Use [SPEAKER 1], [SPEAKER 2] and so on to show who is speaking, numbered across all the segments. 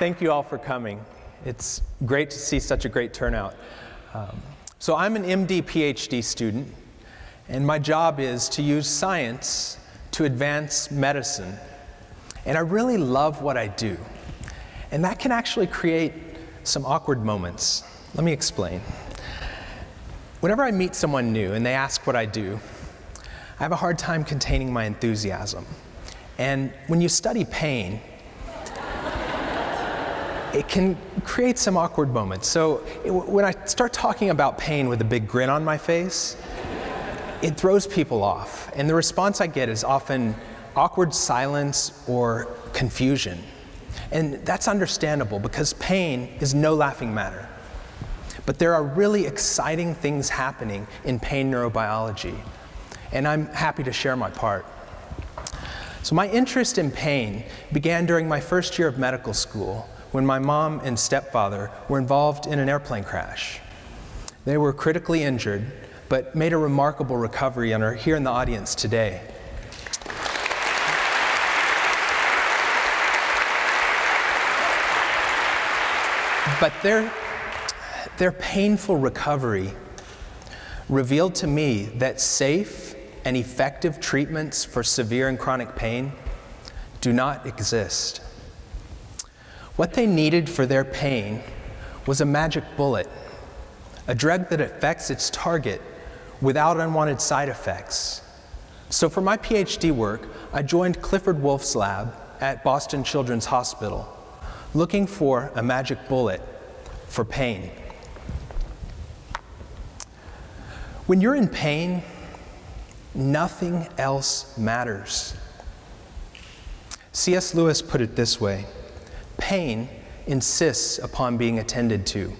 [SPEAKER 1] Thank you all for coming. It's great to see such a great turnout. Um, so, I'm an MD PhD student, and my job is to use science to advance medicine. And I really love what I do. And that can actually create some awkward moments. Let me explain. Whenever I meet someone new and they ask what I do, I have a hard time containing my enthusiasm. And when you study pain, it can create some awkward moments. So it, when I start talking about pain with a big grin on my face, it throws people off. And the response I get is often awkward silence or confusion. And that's understandable because pain is no laughing matter. But there are really exciting things happening in pain neurobiology, and I'm happy to share my part. So, my interest in pain began during my first year of medical school when my mom and stepfather were involved in an airplane crash. They were critically injured, but made a remarkable recovery and are here in the audience today. But their, their painful recovery revealed to me that safe and effective treatments for severe and chronic pain do not exist. What they needed for their pain was a magic bullet, a drug that affects its target without unwanted side effects. So, for my PhD work, I joined Clifford Woolf's lab at Boston Children's Hospital, looking for a magic bullet for pain. When you're in pain, nothing else matters. C.S. Lewis put it this way pain insists upon being attended to.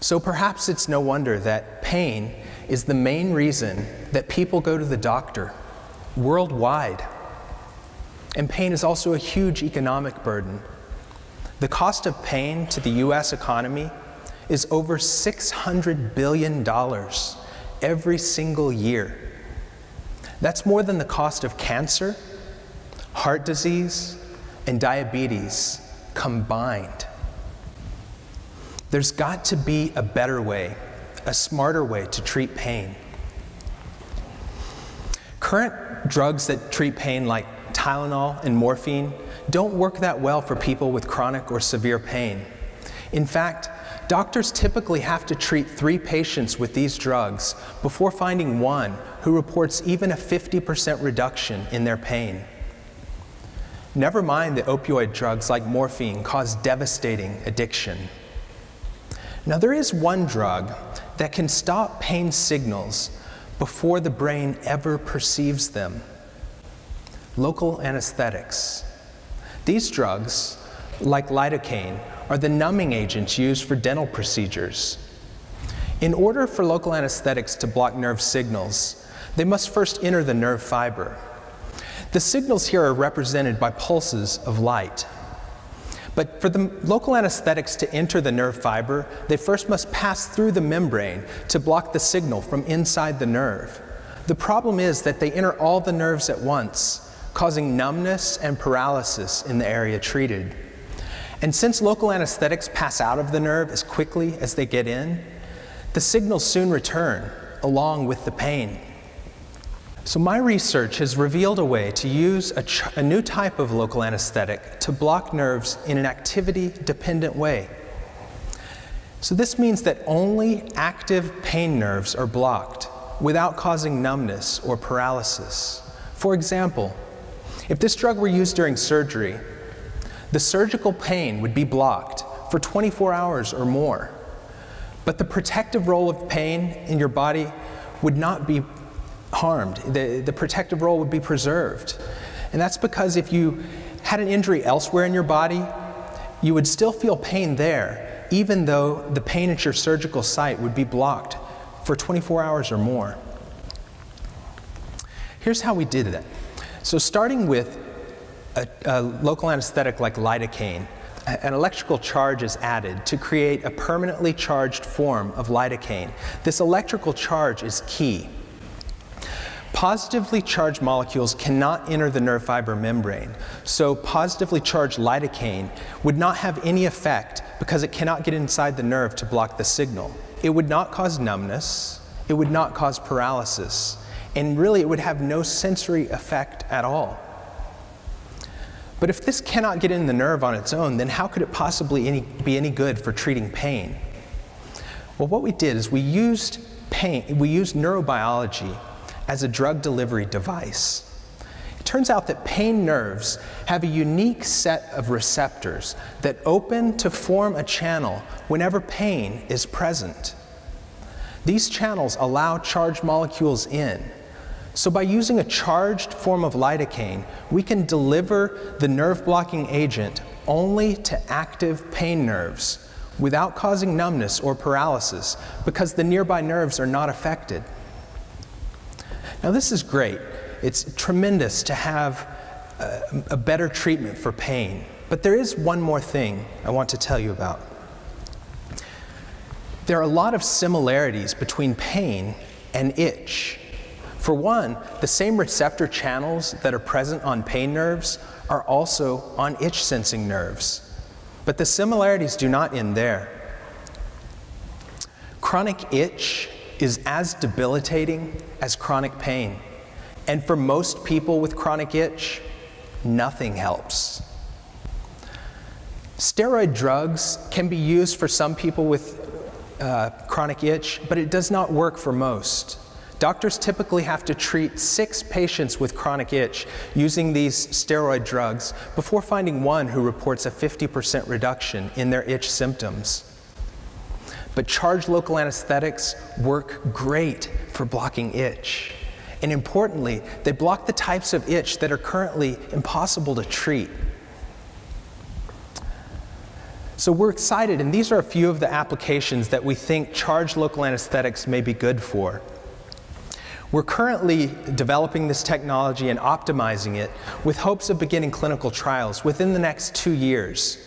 [SPEAKER 1] So perhaps it's no wonder that pain is the main reason that people go to the doctor worldwide. And pain is also a huge economic burden. The cost of pain to the US economy is over $600 billion every single year. That's more than the cost of cancer, heart disease, and diabetes combined. There's got to be a better way, a smarter way to treat pain. Current drugs that treat pain, like Tylenol and morphine, don't work that well for people with chronic or severe pain. In fact, doctors typically have to treat three patients with these drugs before finding one who reports even a 50% reduction in their pain. Never mind that opioid drugs like morphine cause devastating addiction. Now, there is one drug that can stop pain signals before the brain ever perceives them local anesthetics. These drugs, like lidocaine, are the numbing agents used for dental procedures. In order for local anesthetics to block nerve signals, they must first enter the nerve fiber. The signals here are represented by pulses of light. But for the local anesthetics to enter the nerve fiber, they first must pass through the membrane to block the signal from inside the nerve. The problem is that they enter all the nerves at once, causing numbness and paralysis in the area treated. And since local anesthetics pass out of the nerve as quickly as they get in, the signals soon return along with the pain. So, my research has revealed a way to use a, a, new type of local anesthetic to block nerves in an activity dependent way. So, this means that only active pain nerves are blocked without causing numbness or paralysis. For example, if this drug were used during surgery, the surgical pain would be blocked for 24 hours or more. But the protective role of pain in your body would not be harmed. The, the protective role would be preserved. And that's because if you had an injury elsewhere in your body, you would still feel pain there, even though the pain at your surgical site would be blocked for 24 hours or more. Here's how we did that. So, starting with a, a local anesthetic like lidocaine, an electrical charge is added to create a permanently charged form of lidocaine. This electrical charge is key. Positively charged molecules cannot enter the nerve fiber membrane, so positively charged lidocaine would not have any effect because it cannot get inside the nerve to block the signal. It would not cause numbness, it would not cause paralysis, and really it would have no sensory effect at all. But if this cannot get in the nerve on its own, then how could it possibly any, be any good for treating pain? Well, what we did is we used pain, we used neurobiology as a drug delivery device. It turns out that pain nerves have a unique set of receptors that open to form a channel whenever pain is present. These channels allow charged molecules in. So, by using a charged form of lidocaine, we can deliver the nerve blocking agent only to active pain nerves without causing numbness or paralysis because the nearby nerves are not affected. Now, this is great. It's tremendous to have a, a, better treatment for pain. But there is one more thing I want to tell you about. There are a lot of similarities between pain and itch. For one, the same receptor channels that are present on pain nerves are also on itch sensing nerves. But the similarities do not end there. Chronic itch is as debilitating as chronic pain. And for most people with chronic itch, nothing helps. Steroid drugs can be used for some people with uh, chronic itch, but it does not work for most. Doctors typically have to treat six patients with chronic itch using these steroid drugs before finding one who reports a 50% reduction in their itch symptoms. But charged local anesthetics work great for blocking itch. And importantly, they block the types of itch that are currently impossible to treat. So we're excited, and these are a few of the applications that we think charged local anesthetics may be good for. We're currently developing this technology and optimizing it with hopes of beginning clinical trials within the next two years.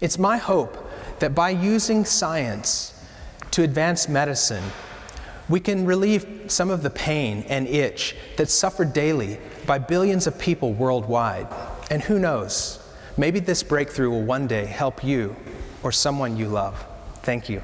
[SPEAKER 1] It's my hope that by using science to advance medicine, we can relieve some of the pain and itch that's suffered daily by billions of people worldwide. And who knows, maybe this breakthrough will one day help you or someone you love. Thank you.